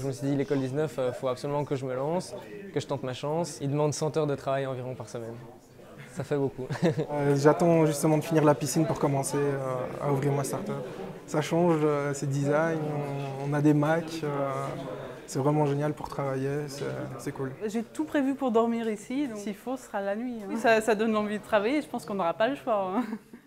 Je me suis dit, l'école 19, il euh, faut absolument que je me lance, que je tente ma chance. Il demande 100 heures de travail environ par semaine. Ça fait beaucoup. Euh, J'attends justement de finir la piscine pour commencer euh, à ouvrir ma start-up. Ça change, euh, c'est design, on, on a des Macs. Euh, c'est vraiment génial pour travailler, c'est- cool. J'ai tout prévu pour dormir ici, donc s'il faut, ce sera la nuit. hein. Ça, ça donne envie de travailler, je pense qu'on n'aura pas le choix. hein.